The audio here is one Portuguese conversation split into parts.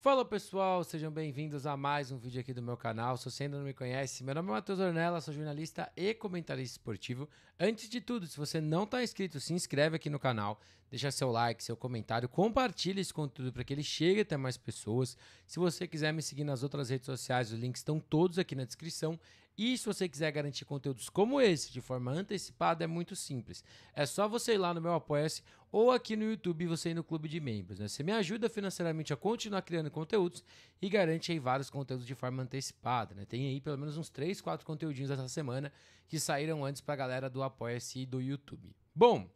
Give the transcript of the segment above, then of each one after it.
Fala pessoal, sejam bem-vindos a mais um vídeo aqui do meu canal. Se você ainda não me conhece, meu nome é Matheus Ornella, sou jornalista e comentarista esportivo. Antes de tudo, se você não está inscrito, se inscreve aqui no canal, deixa seu like, seu comentário, compartilha esse conteúdo para que ele chegue até mais pessoas. Se você quiser me seguir nas outras redes sociais, os links estão todos aqui na descrição. E se você quiser garantir conteúdos como esse de forma antecipada, é muito simples. É só você ir lá no meu Apoia-se ou aqui no YouTube você ir no clube de membros. Né? Você me ajuda financeiramente a continuar criando conteúdos e garante aí vários conteúdos de forma antecipada. Né? Tem aí pelo menos uns 3, 4 conteúdinhos essa semana que saíram antes para a galera do Apoia-se e do YouTube. Bom,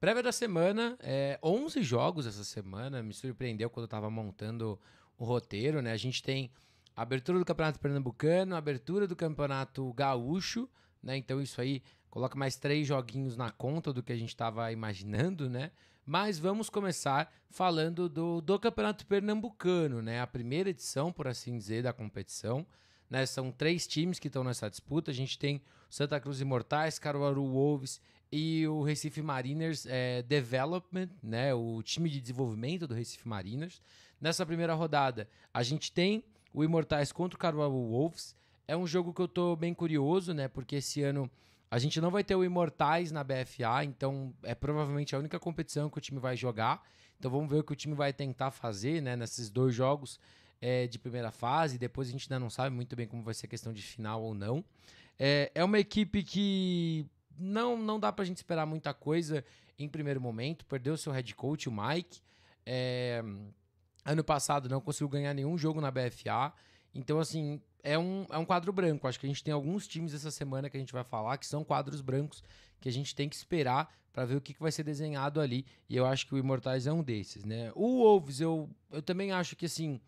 prévia da semana, é, 11 jogos essa semana, me surpreendeu quando eu estava montando o roteiro. Né? A gente tem abertura do Campeonato Pernambucano, abertura do Campeonato Gaúcho, né? Então isso aí coloca mais três joguinhos na conta do que a gente estava imaginando, né? Mas vamos começar falando do, do Campeonato Pernambucano, né? A primeira edição, por assim dizer, da competição. Né, são três times que estão nessa disputa. A gente tem Santa Cruz Imortais, Caruaru Wolves e o Recife Mariners é, Development, né, o time de desenvolvimento do Recife Mariners. Nessa primeira rodada, a gente tem o Imortais contra o Caruaru Wolves. É um jogo que eu tô bem curioso, né? Porque esse ano a gente não vai ter o Imortais na BFA, então é provavelmente a única competição que o time vai jogar. Então vamos ver o que o time vai tentar fazer, né? Nesses dois jogos é, de primeira fase. Depois a gente ainda não sabe muito bem como vai ser a questão de final ou não. É, é uma equipe que não, não dá pra gente esperar muita coisa em primeiro momento. Perdeu seu head coach, o Mike. É, Ano passado não conseguiu ganhar nenhum jogo na BFA. Então, assim, é um, é um quadro branco. Acho que a gente tem alguns times essa semana que a gente vai falar que são quadros brancos que a gente tem que esperar para ver o que, que vai ser desenhado ali. E eu acho que o Imortais é um desses, né? O Wolves, eu, eu também acho que, assim,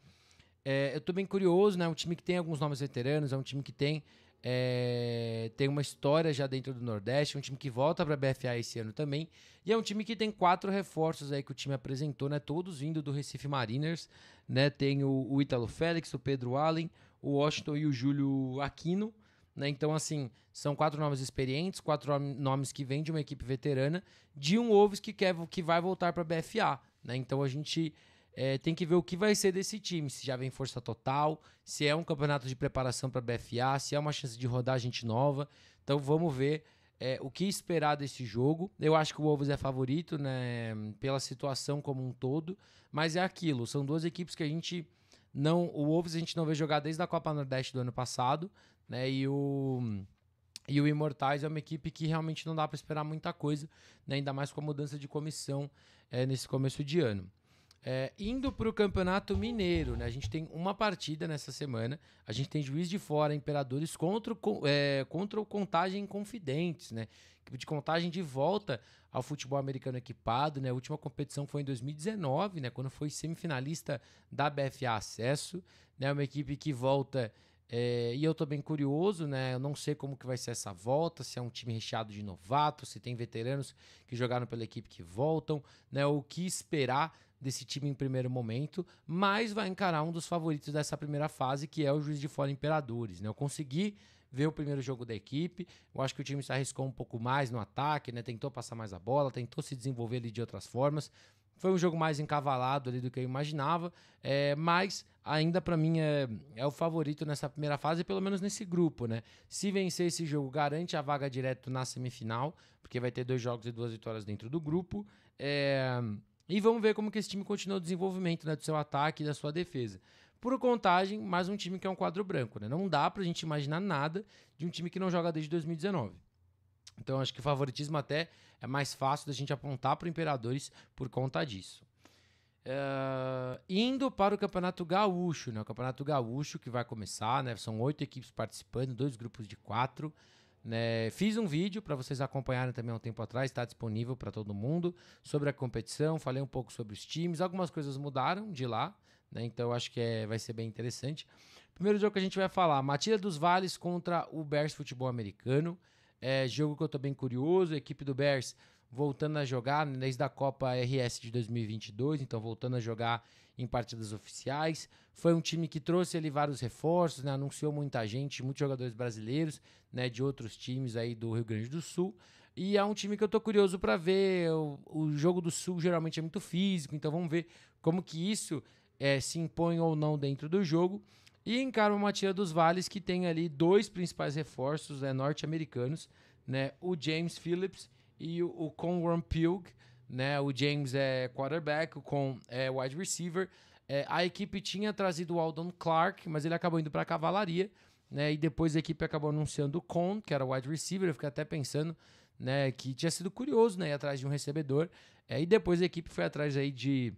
é, eu tô bem curioso, né? É um time que tem alguns nomes veteranos, é um time que tem é, tem uma história já dentro do Nordeste, um time que volta para a BFA esse ano também, e é um time que tem quatro reforços aí que o time apresentou, né? Todos vindo do Recife Mariners, né? Tem o, o Ítalo Félix, o Pedro Allen, o Washington e o Júlio Aquino, né? Então, assim, são quatro nomes experientes, quatro nomes que vêm de uma equipe veterana, de um Wolves que quer que vai voltar para a BFA, né? Então a gente é, tem que ver o que vai ser desse time, se já vem força total, se é um campeonato de preparação para BFA, se é uma chance de rodar gente nova. Então vamos ver é, o que esperar desse jogo. Eu acho que o Wolves é favorito, né, pela situação como um todo, mas é aquilo, são duas equipes que a gente não, o Wolves a gente não vê jogar desde a Copa Nordeste do ano passado, né, e o e o Imortais é uma equipe que realmente não dá para esperar muita coisa, né, ainda mais com a mudança de comissão é, nesse começo de ano. É, indo para o Campeonato Mineiro, né? A gente tem uma partida nessa semana. A gente tem Juiz de Fora, Imperadores contra o, é, contra o Contagem Confidentes, né? De contagem de volta ao futebol americano equipado, né? A última competição foi em 2019, né? Quando foi semifinalista da BFA Acesso, né? Uma equipe que volta é, e eu tô bem curioso, né? Eu não sei como que vai ser essa volta, se é um time recheado de novatos, se tem veteranos que jogaram pela equipe que voltam, né? O que esperar desse time em primeiro momento, mas vai encarar um dos favoritos dessa primeira fase, que é o Juiz de Fora Imperadores. Né? Eu consegui ver o primeiro jogo da equipe, eu acho que o time se arriscou um pouco mais no ataque, né? tentou passar mais a bola, tentou se desenvolver ali de outras formas. Foi um jogo mais encavalado ali do que eu imaginava, é, mas ainda para mim é, é, o favorito nessa primeira fase, pelo menos nesse grupo, né? Se vencer esse jogo, garante a vaga direto na semifinal, porque vai ter dois jogos e duas vitórias dentro do grupo. É, e vamos ver como que esse time continua o desenvolvimento né, do seu ataque e da sua defesa. Por contagem, mais um time que é um quadro branco. Né? Não dá pra gente imaginar nada de um time que não joga desde 2019. Então acho que o favoritismo até é mais fácil da gente apontar para o Imperadores por conta disso. Uh, indo para o Campeonato Gaúcho, né? O Campeonato Gaúcho que vai começar, né? São oito equipes participando, dois grupos de quatro. Né? Fiz um vídeo para vocês acompanharem também há um tempo atrás, está disponível para todo mundo, sobre a competição, falei um pouco sobre os times, algumas coisas mudaram de lá, né? então acho que é, vai ser bem interessante. Primeiro jogo que a gente vai falar, Matilha dos Vales contra o Bears Futebol Americano, é jogo que eu estou bem curioso, a equipe do Bears voltando a jogar desde a Copa RS de 2022, então voltando a jogar em partidas oficiais. Foi um time que trouxe ali vários reforços, né, anunciou muita gente, muitos jogadores brasileiros, né, de outros times aí do Rio Grande do Sul. E é um time que eu tô curioso para ver. O, o, jogo do Sul geralmente é muito físico, então vamos ver como que isso é, se impõe ou não dentro do jogo. E encara uma Matia dos Vales que tem ali dois principais reforços né, norte-americanos, né, o James Phillips e o, o Conran Pugh. Né, o James é quarterback, o Con é wide receiver. É, a equipe tinha trazido o Aldon Clark, mas ele acabou indo para a cavalaria. Né, e depois a equipe acabou anunciando o Con, que era wide receiver. Eu fiquei até pensando né, que tinha sido curioso né, ir atrás de um recebedor. É, e depois a equipe foi atrás aí de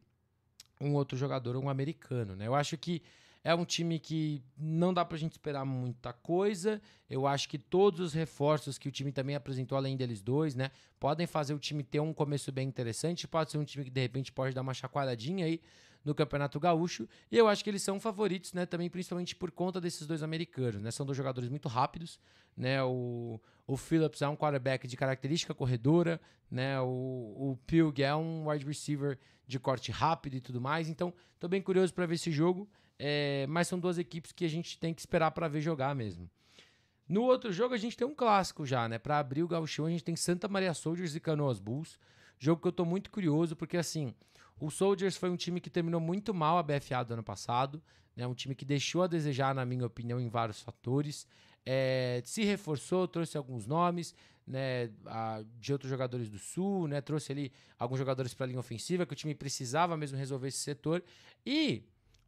um outro jogador, um americano. Né? Eu acho que é um time que não dá pra gente esperar muita coisa. Eu acho que todos os reforços que o time também apresentou, além deles dois, né, podem fazer o time ter um começo bem interessante. Pode ser um time que de repente pode dar uma chacoalhadinha aí no Campeonato Gaúcho. E eu acho que eles são favoritos, né? Também principalmente por conta desses dois americanos, né? São dois jogadores muito rápidos, né? O, o Phillips é um quarterback de característica corredora, né? O, o Pilg é um wide receiver de corte rápido e tudo mais. Então, tô bem curioso para ver esse jogo. É, mas são duas equipes que a gente tem que esperar para ver jogar mesmo. No outro jogo, a gente tem um clássico já, né? Para abrir o Gauchão, a gente tem Santa Maria Soldiers e Canoas Bulls. Jogo que eu tô muito curioso, porque assim, o Soldiers foi um time que terminou muito mal a BFA do ano passado, né? um time que deixou a desejar, na minha opinião, em vários fatores. É, se reforçou, trouxe alguns nomes né, a, de outros jogadores do Sul, né, trouxe ali alguns jogadores para a linha ofensiva, que o time precisava mesmo resolver esse setor. E,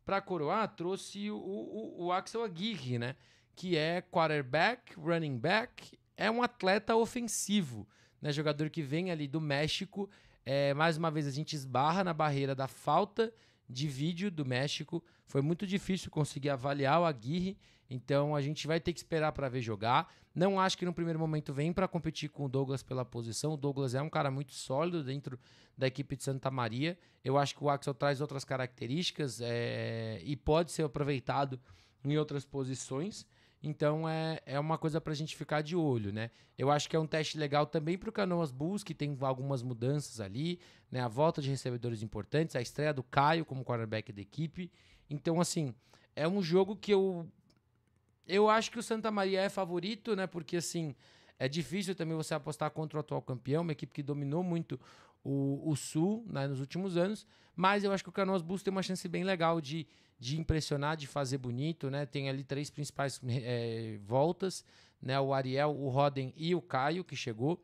para coroar, trouxe o, o, o Axel Aguirre, né, que é quarterback, running back, é um atleta ofensivo, né, jogador que vem ali do México. É, mais uma vez, a gente esbarra na barreira da falta de vídeo do México. Foi muito difícil conseguir avaliar o Aguirre, então a gente vai ter que esperar para ver jogar. Não acho que no primeiro momento vem para competir com o Douglas pela posição. O Douglas é um cara muito sólido dentro da equipe de Santa Maria. Eu acho que o Axel traz outras características é, e pode ser aproveitado em outras posições. Então é, é uma coisa para a gente ficar de olho, né? Eu acho que é um teste legal também para o Canoas Bulls, que tem algumas mudanças ali, né? A volta de recebedores importantes, a estreia do Caio como quarterback da equipe. Então, assim, é um jogo que eu. Eu acho que o Santa Maria é favorito, né? Porque, assim, é difícil também você apostar contra o atual campeão, uma equipe que dominou muito o, o Sul né, nos últimos anos. Mas eu acho que o Canoas Bulls tem uma chance bem legal de de impressionar, de fazer bonito, né? Tem ali três principais é, voltas, né? O Ariel, o Roden e o Caio, que chegou.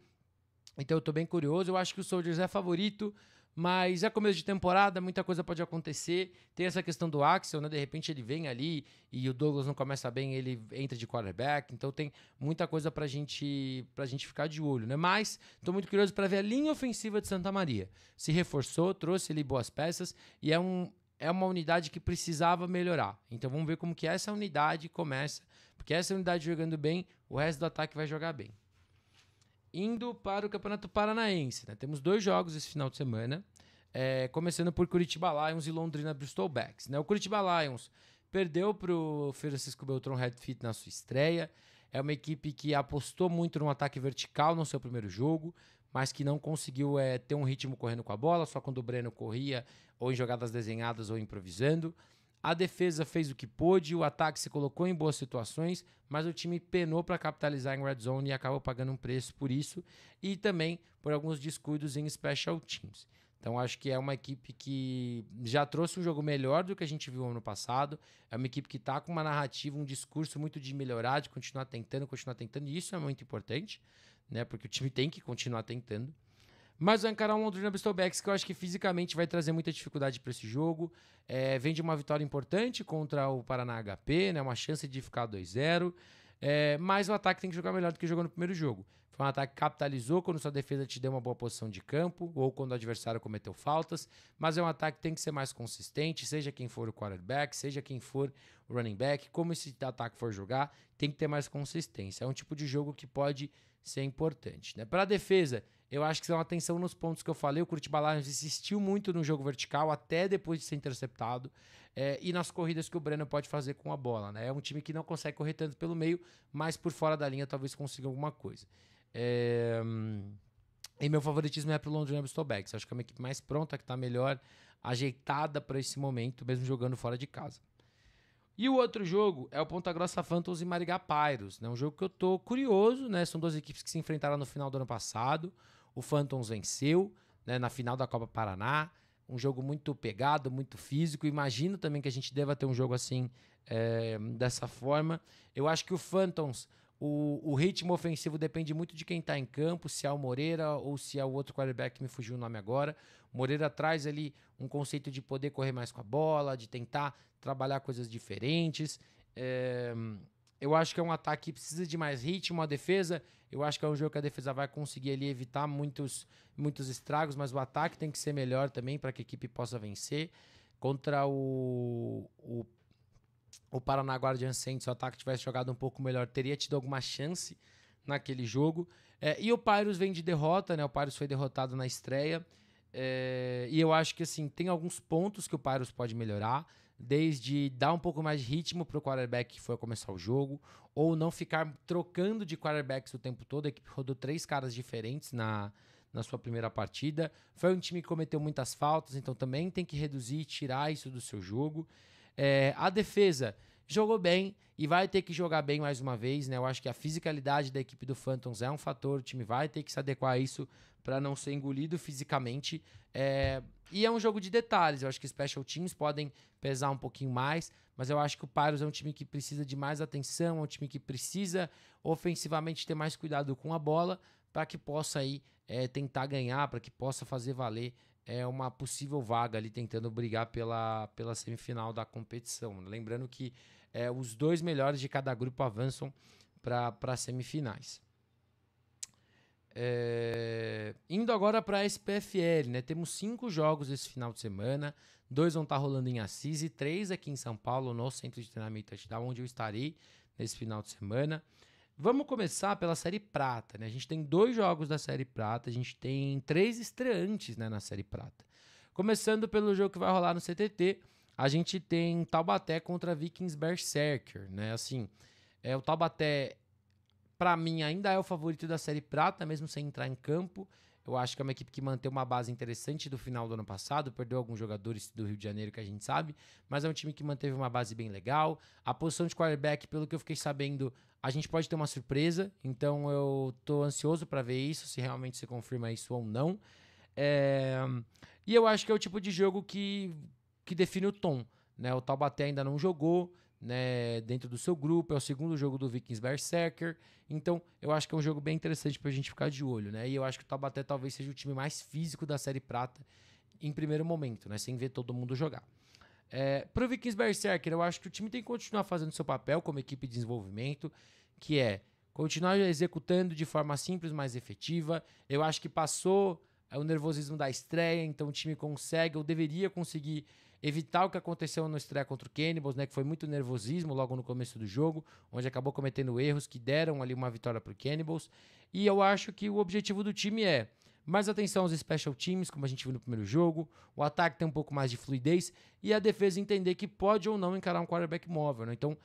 Então eu tô bem curioso. Eu acho que o Soldiers é favorito, mas é começo de temporada, muita coisa pode acontecer. Tem essa questão do Axel, né? De repente ele vem ali e o Douglas não começa bem, ele entra de quarterback. Então tem muita coisa pra gente, pra gente ficar de olho, né? Mas tô muito curioso para ver a linha ofensiva de Santa Maria. Se reforçou, trouxe ali boas peças e é um, é uma unidade que precisava melhorar. Então vamos ver como que essa unidade começa, porque essa unidade jogando bem, o resto do ataque vai jogar bem. Indo para o Campeonato Paranaense, né? temos dois jogos esse final de semana, é, começando por Curitiba Lions e Londrina Bristol Backs. Né? O Curitiba Lions perdeu para o Francisco Beltrão Redfit na sua estreia, é uma equipe que apostou muito no ataque vertical no seu primeiro jogo, mas que não conseguiu é, ter um ritmo correndo com a bola, só quando o Breno corria, ou em jogadas desenhadas ou improvisando. A defesa fez o que pôde, o ataque se colocou em boas situações, mas o time penou para capitalizar em red zone e acabou pagando um preço por isso e também por alguns descuidos em special teams. Então acho que é uma equipe que já trouxe um jogo melhor do que a gente viu ano passado. É uma equipe que está com uma narrativa, um discurso muito de melhorar, de continuar tentando, continuar tentando, e isso é muito importante né? Porque o time tem que continuar tentando. Mas vai encarar um Londrina Bristol que eu acho que fisicamente vai trazer muita dificuldade para esse jogo. É, vem de uma vitória importante contra o Paraná HP, né? Uma chance de ficar 2-0. É, mas o ataque tem que jogar melhor do que jogou no primeiro jogo. Foi um ataque que capitalizou quando sua defesa te deu uma boa posição de campo ou quando o adversário cometeu faltas. Mas é um ataque que tem que ser mais consistente, seja quem for o quarterback, seja quem for o running back. Como esse ataque for jogar, tem que ter mais consistência. É um tipo de jogo que pode ser importante. Né? Para a defesa, eu acho que são atenção nos pontos que eu falei. O Curitiba Lions insistiu muito no jogo vertical até depois de ser interceptado. É, e nas corridas que o Breno pode fazer com a bola. Né? É um time que não consegue correr tanto pelo meio, mas por fora da linha talvez consiga alguma coisa. É, e meu favoritismo é para o Londrina Bags. Acho que é uma equipe mais pronta, que está melhor ajeitada para esse momento, mesmo jogando fora de casa. E o outro jogo é o Ponta Grossa Phantoms e Marigá Pyros, né? Um jogo que eu tô curioso, né? São duas equipes que se enfrentaram no final do ano passado. O Phantoms venceu, né? Na final da Copa Paraná. um jogo muito pegado, muito físico. Imagino também que a gente deva ter um jogo assim, é, dessa forma. Eu acho que o Phantoms, o, o ritmo ofensivo depende muito de quem está em campo, se é o Moreira ou se é o outro quarterback, me fugiu o nome agora. Moreira traz ali um conceito de poder correr mais com a bola, de tentar trabalhar coisas diferentes. É, eu acho que é um ataque que precisa de mais ritmo, a defesa. Eu acho que é um jogo que a defesa vai conseguir ali evitar muitos, muitos estragos, mas o ataque tem que ser melhor também para que a equipe possa vencer. Contra o, o, o Paraná Guardian Saints, se o ataque tivesse jogado um pouco melhor, teria tido alguma chance naquele jogo. É, e o Pyrus vem de derrota, né? O Pyrus foi derrotado na estreia. É, e eu acho que assim, tem alguns pontos que o Pyrus pode melhorar desde dar um pouco mais de ritmo para o quarterback que foi começar o jogo, ou não ficar trocando de quarterbacks o tempo todo. A equipe rodou três caras diferentes na, na sua primeira partida. Foi um time que cometeu muitas faltas, então também tem que reduzir e tirar isso do seu jogo. É, a defesa jogou bem e vai ter que jogar bem mais uma vez, né? Eu acho que a fisicalidade da equipe do Phantoms é um fator, o time vai ter que se adequar a isso para não ser engolido fisicamente. É, e é um jogo de detalhes. Eu acho que special teams podem pesar um pouquinho mais, mas eu acho que o Pyros é um time que precisa de mais atenção, é um time que precisa ofensivamente ter mais cuidado com a bola para que possa aí é, tentar ganhar, para que possa fazer valer é, uma possível vaga ali tentando brigar pela, pela semifinal da competição. Lembrando que é, os dois melhores de cada grupo avançam para as semifinais. É... Indo agora para a SPFL, né? Temos cinco jogos esse final de semana. Dois vão estar tá rolando em Assis e três aqui em São Paulo, no Centro de Treinamento Touchdown, onde eu estarei nesse final de semana. Vamos começar pela Série Prata, né? A gente tem dois jogos da Série Prata, a gente tem três estreantes né, na Série Prata. Começando pelo jogo que vai rolar no CTT, a gente tem Taubaté contra Vikings Berserker, né? Assim, é, o Taubaté para mim, ainda é o favorito da Série Prata, mesmo sem entrar em campo. Eu acho que é uma equipe que mantém uma base interessante do final do ano passado, perdeu alguns jogadores do Rio de Janeiro que a gente sabe, mas é um time que manteve uma base bem legal. A posição de quarterback, pelo que eu fiquei sabendo, a gente pode ter uma surpresa, então eu tô ansioso para ver isso, se realmente se confirma isso ou não. É... E eu acho que é o tipo de jogo que, que define o tom. Né? O Taubaté ainda não jogou, né, dentro do seu grupo. É o segundo jogo do Vikings Berserker. Então, eu acho que é um jogo bem interessante pra gente ficar de olho, né? E eu acho que o Taubaté talvez seja o time mais físico da Série Prata em primeiro momento, né? Sem ver todo mundo jogar. É, pro Vikings Berserker, eu acho que o time tem que continuar fazendo seu papel como equipe de desenvolvimento, que é continuar executando de forma simples, mais efetiva. Eu acho que passou é, o nervosismo da estreia, então o time consegue ou deveria conseguir evitar o que aconteceu no estreia contra o Cannibals, né, que foi muito nervosismo logo no começo do jogo, onde acabou cometendo erros que deram ali uma vitória para o Cannibals. E eu acho que o objetivo do time é mais atenção aos special teams, como a gente viu no primeiro jogo, o ataque tem um pouco mais de fluidez e a defesa entender que pode ou não encarar um quarterback móvel. Né? Então,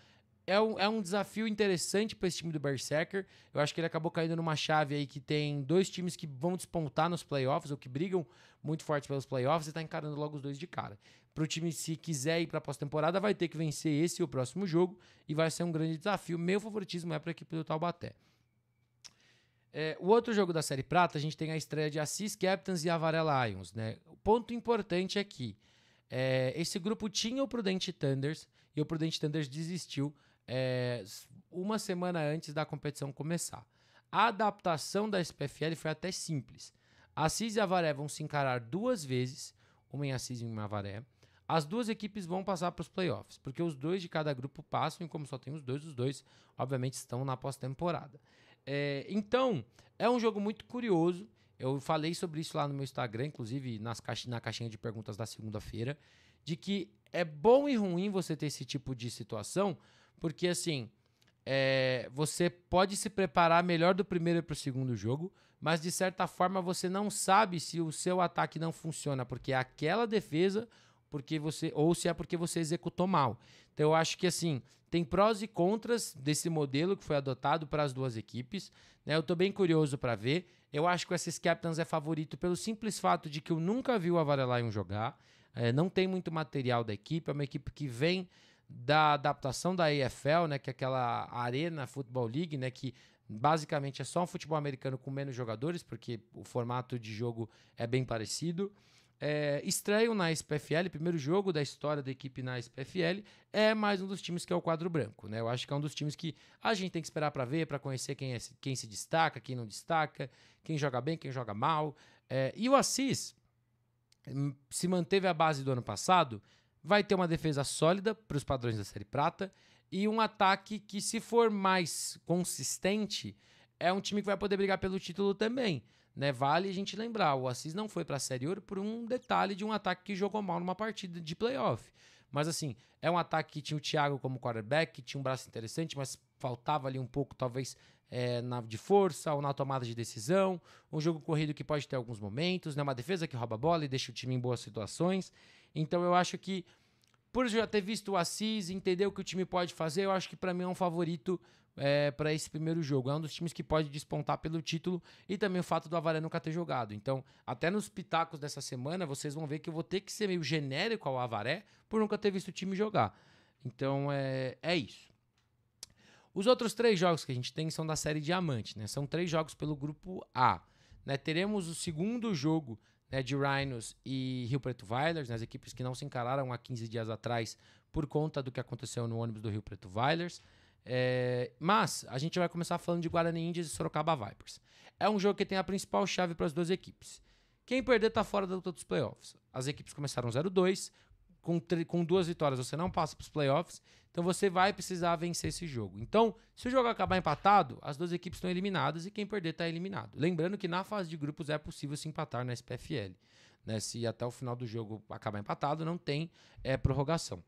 é um, é um desafio interessante para esse time do Berserker. Eu acho que ele acabou caindo numa chave aí que tem dois times que vão despontar nos playoffs, ou que brigam muito forte pelos playoffs, e está encarando logo os dois de cara. Para o time, se quiser ir para a pós-temporada, vai ter que vencer esse e o próximo jogo, e vai ser um grande desafio. Meu favoritismo é para equipe do Taubaté. É, o outro jogo da Série Prata, a gente tem a estreia de Assis Captains e Avaré Lions. Né? O ponto importante é que é, esse grupo tinha o Prudente Thunders, e o Prudente Thunders desistiu é, uma semana antes da competição começar. A adaptação da SPFL foi até simples. Assis e Avaré vão se encarar duas vezes, uma em Assis e uma em Avaré. As duas equipes vão passar para os playoffs, porque os dois de cada grupo passam, e como só tem os dois, os dois, obviamente, estão na pós-temporada. É, então, é um jogo muito curioso. Eu falei sobre isso lá no meu Instagram, inclusive nas caixa, na caixinha de perguntas da segunda-feira, de que é bom e ruim você ter esse tipo de situação, porque assim, é, você pode se preparar melhor do primeiro para o segundo jogo, mas de certa forma você não sabe se o seu ataque não funciona porque é aquela defesa, porque você ou se é porque você executou mal. Então eu acho que assim tem prós e contras desse modelo que foi adotado para as duas equipes. Né? Eu estou bem curioso para ver. Eu acho que o SS Captains é favorito pelo simples fato de que eu nunca vi o Avarelion jogar. É, não tem muito material da equipe, é uma equipe que vem da adaptação da EFL, né, que é aquela Arena Football League, né, que basicamente é só um futebol americano com menos jogadores, porque o formato de jogo é bem parecido. é, estreiam na SPFL, primeiro jogo da história da equipe na SPFL, é mais um dos times que é o quadro branco, né? Eu acho que é um dos times que a gente tem que esperar para ver, para conhecer quem, é, quem se destaca, quem não destaca, quem joga bem, quem joga mal. É, e o Assis hum, se manteve a base do ano passado, vai ter uma defesa sólida para os padrões da Série Prata e um ataque que, se for mais consistente, é um time que vai poder brigar pelo título também. Né? Vale a gente lembrar, o Assis não foi para a Série Ouro por um detalhe de um ataque que jogou mal numa partida de playoff. Mas assim, é um ataque que tinha o Thiago como quarterback, que tinha um braço interessante, mas faltava ali um pouco, talvez, é, na, de força ou na tomada de decisão. Um jogo corrido que pode ter alguns momentos, né? uma defesa que rouba a bola e deixa o time em boas situações. Então eu acho que, por já ter visto o Assis, entender o que o time pode fazer, eu acho que para mim é um favorito é, para esse primeiro jogo. É um dos times que pode despontar pelo título e também o fato do Avaré nunca ter jogado. Então, até nos pitacos dessa semana, vocês vão ver que eu vou ter que ser meio genérico ao Avaré por nunca ter visto o time jogar. Então, é, é isso. Os outros três jogos que a gente tem são da série Diamante, né? São três jogos pelo grupo A. Né? Teremos o segundo jogo né, de Rhinos e Rio Preto Vailers, né, as equipes que não se encararam há 15 dias atrás por conta do que aconteceu no ônibus do Rio Preto Vailers. É, mas a gente vai começar falando de Guarani Indians e Sorocaba Vipers. É um jogo que tem a principal chave para as duas equipes. Quem perder está fora da luta dos playoffs. As equipes começaram 0-2, com, com duas vitórias você não passa para os playoffs, então você vai precisar vencer esse jogo. Então, se o jogo acabar empatado, as duas equipes estão eliminadas e quem perder está eliminado. Lembrando que na fase de grupos é possível se empatar na SPFL. Né? Se até o final do jogo acabar empatado, não tem é, prorrogação.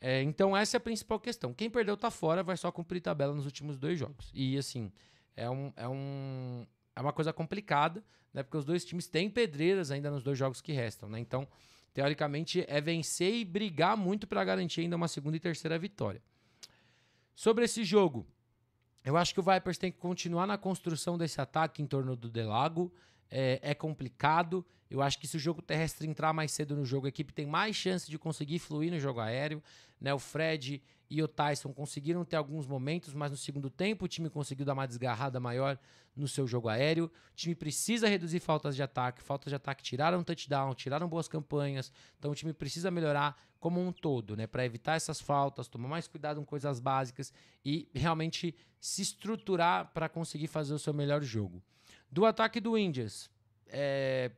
É, então essa é a principal questão. Quem perdeu tá fora, vai só cumprir tabela nos últimos dois jogos. E assim, é, um, é, um, é uma coisa complicada, né? Porque os dois times têm pedreiras ainda nos dois jogos que restam, né? Então, teoricamente, é vencer e brigar muito para garantir ainda uma segunda e terceira vitória. Sobre esse jogo, eu acho que o Vipers tem que continuar na construção desse ataque em torno do Delago. É, é complicado. Eu acho que se o jogo terrestre entrar mais cedo no jogo, a equipe tem mais chance de conseguir fluir no jogo aéreo. Né? O Fred e o Tyson conseguiram ter alguns momentos, mas no segundo tempo o time conseguiu dar uma desgarrada maior no seu jogo aéreo. O time precisa reduzir faltas de ataque. Faltas de ataque tiraram touchdown, tiraram boas campanhas. Então o time precisa melhorar como um todo, né? Para evitar essas faltas, tomar mais cuidado com coisas básicas e realmente se estruturar para conseguir fazer o seu melhor jogo. Do ataque do Indians, é,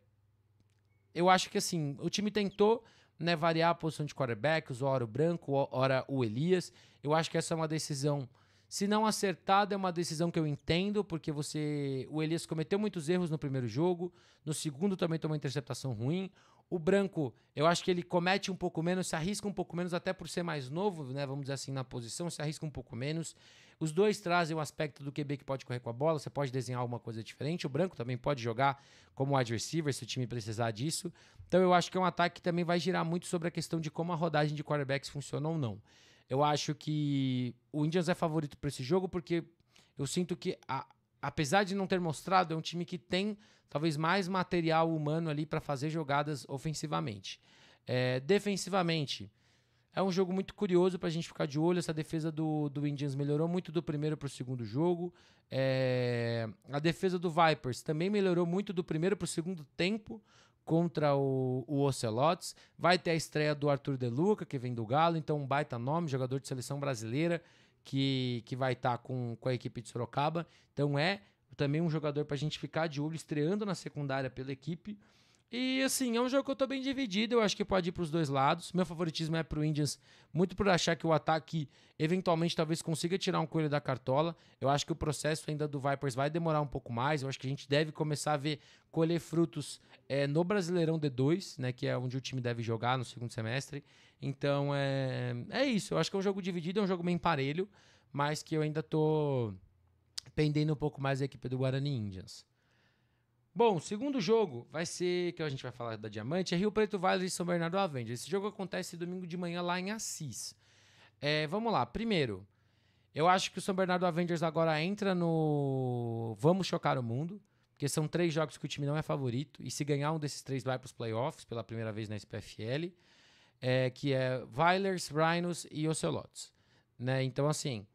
eu acho que assim, o time tentou né, variar a posição de quarterback, usou hora o Branco, hora o Elias. Eu acho que essa é uma decisão, se não acertada, é uma decisão que eu entendo, porque você. O Elias cometeu muitos erros no primeiro jogo, no segundo também tomou uma interceptação ruim. O Branco, eu acho que ele comete um pouco menos, se arrisca um pouco menos, até por ser mais novo, né? Vamos dizer assim, na posição, se arrisca um pouco menos. Os dois trazem o aspecto do QB que pode correr com a bola, você pode desenhar alguma coisa diferente. O Branco também pode jogar como wide receiver se o time precisar disso. Então eu acho que é um ataque que também vai girar muito sobre a questão de como a rodagem de quarterbacks funciona ou não. Eu acho que o Indians é favorito para esse jogo porque eu sinto que, a, apesar de não ter mostrado, é um time que tem talvez mais material humano ali para fazer jogadas ofensivamente. É, defensivamente, é um jogo muito curioso para a gente ficar de olho. Essa defesa do, do Indians melhorou muito do primeiro para o segundo jogo. É, a defesa do Vipers também melhorou muito do primeiro para o segundo tempo contra o, o Ocelotes. Vai ter a estreia do Arthur De Luca, que vem do Galo, então um baita nome, jogador de seleção brasileira, que, que vai estar tá com, com a equipe de Sorocaba. Então é também um jogador para a gente ficar de olho, estreando na secundária pela equipe. E assim, é um jogo que eu tô bem dividido, eu acho que pode ir para os dois lados. Meu favoritismo é pro Indians, muito por achar que o ataque eventualmente talvez consiga tirar um coelho da cartola. Eu acho que o processo ainda do Vipers vai demorar um pouco mais. Eu acho que a gente deve começar a ver colher frutos é, no Brasileirão D2, né, que é onde o time deve jogar no segundo semestre. Então é, é isso. Eu acho que é um jogo dividido, é um jogo bem parelho, mas que eu ainda tô pendendo um pouco mais da equipe do Guarani Indians. Bom, o segundo jogo vai ser, que a gente vai falar da Diamante, é Rio Preto Vale e São Bernardo Avengers. Esse jogo acontece domingo de manhã lá em Assis. É, vamos lá, primeiro, eu acho que o São Bernardo Avengers agora entra no Vamos Chocar o Mundo, porque são três jogos que o time não é favorito, e se ganhar um desses três vai para os playoffs pela primeira vez na SPFL, é, que é Vailers, Rhinos e Ocelotes. Né? Então, assim,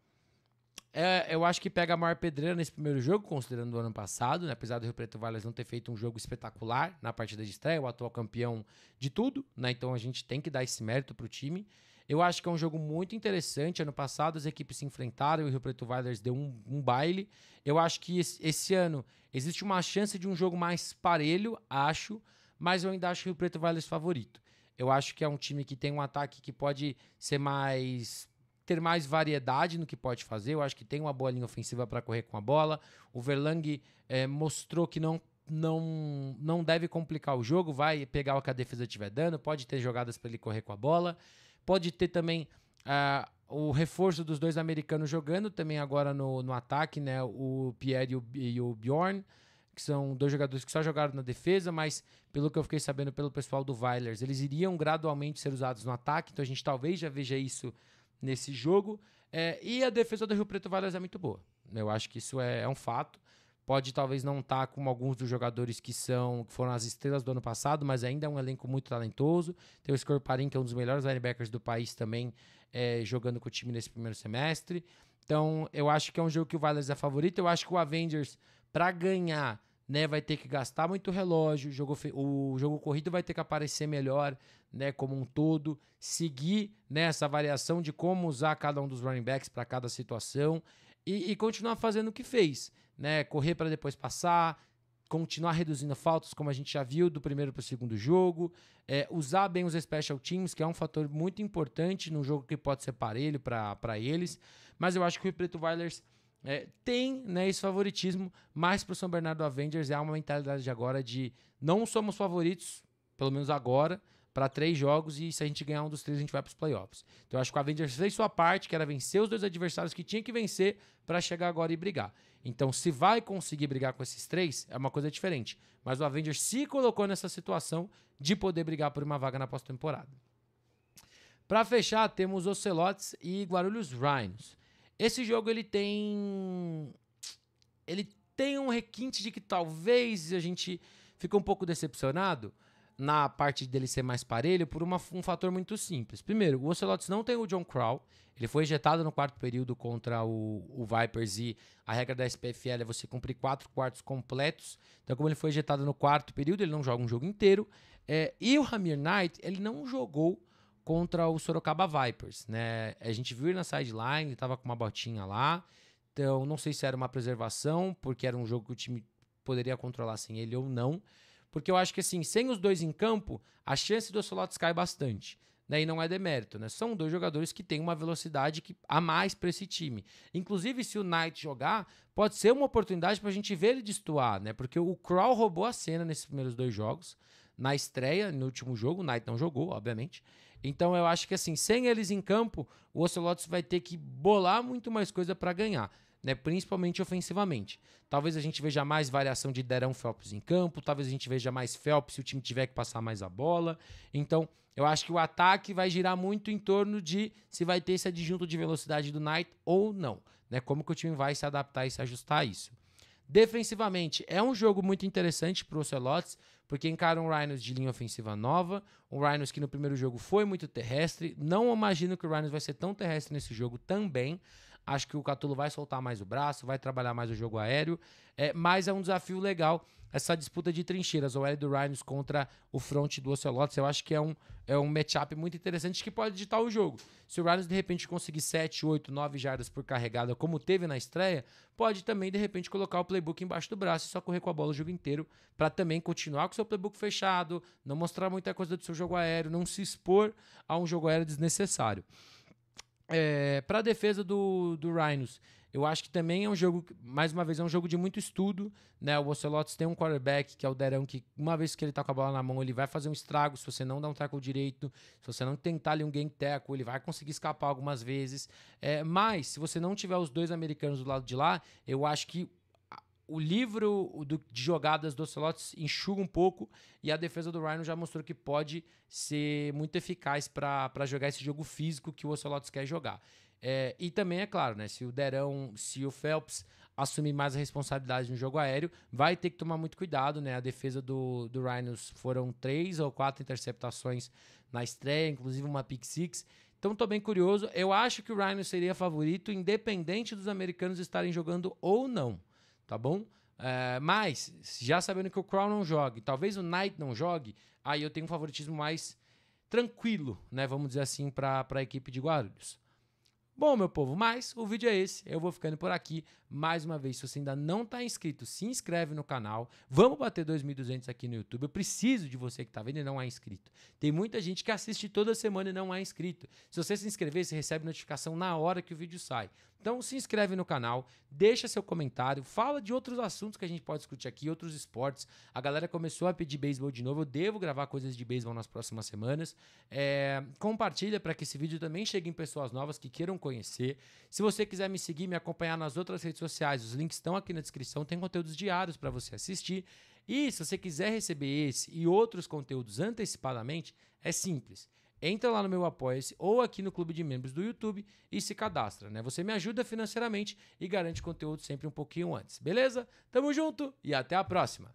é, eu acho que pega a maior pedreira nesse primeiro jogo, considerando o ano passado, né? apesar do Rio Preto Valles não ter feito um jogo espetacular na partida de estreia, o atual campeão de tudo, né? Então a gente tem que dar esse mérito pro time. Eu acho que é um jogo muito interessante. Ano passado as equipes se enfrentaram e o Rio Preto Valles deu um, um baile. Eu acho que esse, esse, ano existe uma chance de um jogo mais parelho, acho, mas eu ainda acho o Rio Preto Valles favorito. Eu acho que é um time que tem um ataque que pode ser mais ter mais variedade no que pode fazer. Eu acho que tem uma boa linha ofensiva para correr com a bola. O Verlang é, mostrou que não, não, não deve complicar o jogo, vai pegar o que a defesa estiver dando, pode ter jogadas para ele correr com a bola. Pode ter também uh, o reforço dos dois americanos jogando também agora no, no ataque, né? O Pierre e o, e o Bjorn que são dois jogadores que só jogaram na defesa, mas pelo que eu fiquei sabendo pelo pessoal do Weilers, eles iriam gradualmente ser usados no ataque, então a gente talvez já veja isso nesse jogo. É, e a defesa do Rio Preto Varas é muito boa. Eu acho que isso é, é um fato. Pode talvez não estar tá como alguns dos jogadores que são que foram as estrelas do ano passado, mas ainda é um elenco muito talentoso. Tem o Scorparin, que é um dos melhores linebackers do país também, é, jogando com o time nesse primeiro semestre. Então, eu acho que é um jogo que o Valles é favorito. Eu acho que o Avengers, para ganhar, né, vai ter que gastar muito relógio, o jogo, o jogo corrido vai ter que aparecer melhor, né, como um todo, seguir né, essa variação de como usar cada um dos running backs para cada situação e, e, continuar fazendo o que fez, né, correr para depois passar, continuar reduzindo faltas, como a gente já viu do primeiro para o segundo jogo, é, usar bem os special teams, que é um fator muito importante num jogo que pode ser parelho para eles, mas eu acho que o Preto Weilers é, tem né, esse favoritismo, mas para o São Bernardo Avengers é uma mentalidade de agora de não somos favoritos, pelo menos agora, para três jogos e se a gente ganhar um dos três, a gente vai para os playoffs. Então eu acho que o Avengers fez sua parte, que era vencer os dois adversários que tinha que vencer para chegar agora e brigar. Então, se vai conseguir brigar com esses três, é uma coisa diferente. Mas o Avengers se colocou nessa situação de poder brigar por uma vaga na pós-temporada. Para fechar, temos Ocelotes e Guarulhos Rhinos. Esse jogo ele tem ele tem um requinte de que talvez a gente fique um pouco decepcionado na parte dele ser mais parelho por uma, um fator muito simples. Primeiro, o Ocelotes não tem o John Crow. Ele foi ejetado no quarto período contra o, o, Vipers e a regra da SPFL é você cumprir quatro quartos completos. Então, como ele foi ejetado no quarto período, ele não joga um jogo inteiro. É, e o Ramir Knight, ele não jogou contra o Sorocaba Vipers, né? A gente viu ele na sideline, ele tava com uma botinha lá. Então, não sei se era uma preservação, porque era um jogo que o time poderia controlar sem ele ou não. Porque eu acho que, assim, sem os dois em campo, a chance do Ocelotes cai bastante. Né? E não é demérito, né? São dois jogadores que têm uma velocidade que, a mais para esse time. Inclusive, se o Knight jogar, pode ser uma oportunidade para a gente ver ele destoar, né? Porque o Crow roubou a cena nesses primeiros dois jogos. Na estreia, no último jogo, o Knight não jogou, obviamente. Então eu acho que assim, sem eles em campo, o Ocelotes vai ter que bolar muito mais coisa para ganhar. Né, principalmente ofensivamente. Talvez a gente veja mais variação de Derão Phelps em campo, talvez a gente veja mais Phelps se o time tiver que passar mais a bola. Então, eu acho que o ataque vai girar muito em torno de se vai ter esse adjunto de velocidade do Knight ou não. Né, como que o time vai se adaptar e se ajustar a isso. Defensivamente, é um jogo muito interessante para o Ocelotes, porque encara um Rhinos de linha ofensiva nova, um Rhinos que no primeiro jogo foi muito terrestre. Não imagino que o Rhinos vai ser tão terrestre nesse jogo também. Acho que o Catulo vai soltar mais o braço, vai trabalhar mais o jogo aéreo, é, mas é um desafio legal essa disputa de trincheiras, o L do Rhinos contra o front do Ocelotes, eu acho que é um, é um matchup muito interessante que pode ditar o jogo. Se o Rhinos de repente conseguir 7, 8, 9 jardas por carregada, como teve na estreia, pode também de repente colocar o playbook embaixo do braço e só correr com a bola o jogo inteiro, para também continuar com o seu playbook fechado, não mostrar muita coisa do seu jogo aéreo, não se expor a um jogo aéreo desnecessário. É, para a defesa do, do Rhinos, eu acho que também é um jogo, mais uma vez, é um jogo de muito estudo. Né? O Ocelotes tem um quarterback, que é o Derão, que uma vez que ele tá com a bola na mão, ele vai fazer um estrago se você não dar um tackle direito, se você não tentar ali um game tackle, ele vai conseguir escapar algumas vezes. É, mas, se você não tiver os dois americanos do lado de lá, eu acho que o livro do, de jogadas do Ocelotes enxuga um pouco e a defesa do Rhino já mostrou que pode ser muito eficaz para jogar esse jogo físico que o Ocelotes quer jogar. É, e também, é claro, né, se o Derão, se o Phelps assumir mais a responsabilidade no jogo aéreo, vai ter que tomar muito cuidado, né? A defesa do, do Rhinos foram três ou quatro interceptações na estreia, inclusive uma pick six. Então tô bem curioso. Eu acho que o Rhino seria favorito, independente dos americanos estarem jogando ou não, tá bom? É, mas, já sabendo que o Crown não jogue, talvez o Knight não jogue, aí eu tenho um favoritismo mais tranquilo, né? Vamos dizer assim, para a equipe de Guarulhos. Bom, meu povo, mas o vídeo é esse. Eu vou ficando por aqui. Mais uma vez, se você ainda não está inscrito, se inscreve no canal. Vamos bater 2.200 aqui no YouTube. Eu preciso de você que está vendo e não é inscrito. Tem muita gente que assiste toda semana e não é inscrito. Se você se inscrever, você recebe notificação na hora que o vídeo sai. Então se inscreve no canal, deixa seu comentário, fala de outros assuntos que a gente pode discutir aqui, outros esportes. A galera começou a pedir beisebol de novo. Eu devo gravar coisas de beisebol nas próximas semanas. É, compartilha para que esse vídeo também chegue em pessoas novas que queiram conhecer. Se você quiser me seguir, me acompanhar nas outras redes sociais, os links estão aqui na descrição. Tem conteúdos diários para você assistir. E se você quiser receber esse e outros conteúdos antecipadamente, é simples entra lá no meu Apoia-se ou aqui no clube de membros do YouTube e se cadastra, né? Você me ajuda financeiramente e garante conteúdo sempre um pouquinho antes, beleza? Tamo junto e até a próxima!